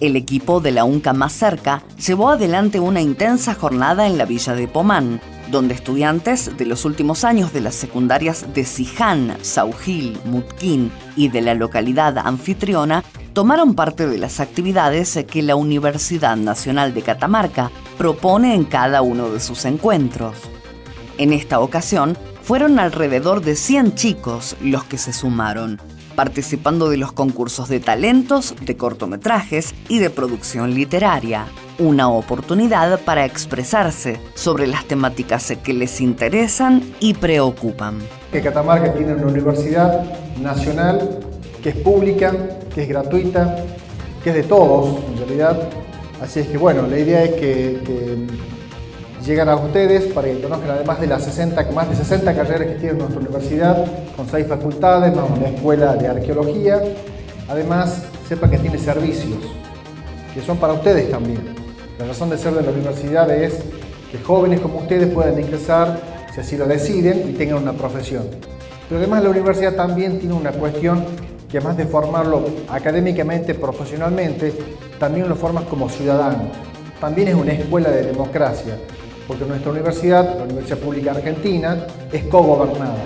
El equipo de la UNCA más cerca llevó adelante una intensa jornada en la villa de Pomán, donde estudiantes de los últimos años de las secundarias de Siján, Saugil, Mutquín y de la localidad anfitriona tomaron parte de las actividades que la Universidad Nacional de Catamarca propone en cada uno de sus encuentros. En esta ocasión, fueron alrededor de 100 chicos los que se sumaron, participando de los concursos de talentos, de cortometrajes y de producción literaria. Una oportunidad para expresarse sobre las temáticas que les interesan y preocupan. Que Catamarca tiene una universidad nacional que es pública, que es gratuita, que es de todos en realidad. Así es que bueno, la idea es que, llegan a ustedes para que conozcan además de las 60, más de 60 carreras que tiene nuestra universidad, con seis facultades, más una escuela de arqueología. Además, sepan que tiene servicios, que son para ustedes también. La razón de ser de la universidad es que jóvenes como ustedes puedan ingresar, si así lo deciden, y tengan una profesión. Pero además la universidad también tiene una cuestión que además de formarlo académicamente, profesionalmente, también lo formas como ciudadano. También es una escuela de democracia, porque nuestra universidad, la Universidad Pública Argentina, es cogobernada.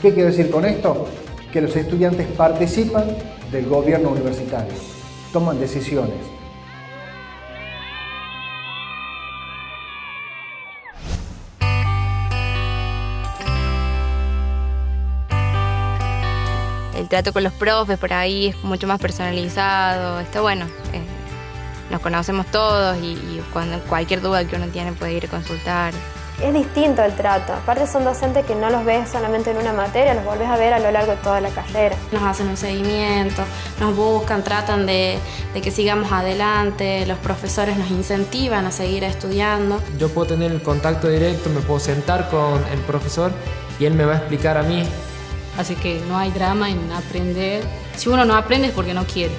¿Qué quiero decir con esto? Que los estudiantes participan del gobierno universitario, toman decisiones. El trato con los profes por ahí es mucho más personalizado, está bueno. Nos conocemos todos y, y cuando cualquier duda que uno tiene puede ir a consultar. Es distinto el trato. Aparte son docentes que no los ves solamente en una materia, los volvés a ver a lo largo de toda la carrera. Nos hacen un seguimiento, nos buscan, tratan de, que sigamos adelante, los profesores nos incentivan a seguir estudiando. Yo puedo tener el contacto directo, me puedo sentar con el profesor y él me va a explicar a mí. Así que no hay drama en aprender. Si uno no aprende es porque no quiere.